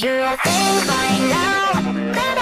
You'll think by now.